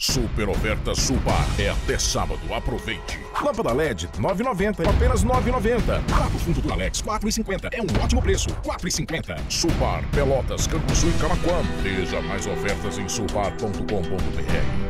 Super oferta Subar é até sábado. Aproveite. Lâmpada LED 9,90 apenas 9,90. Prato fundo do Alex 4,50 é um ótimo preço. 4,50. Subar, Pelotas, Campo Sul e Camaquã. Veja mais ofertas em subar.com.br.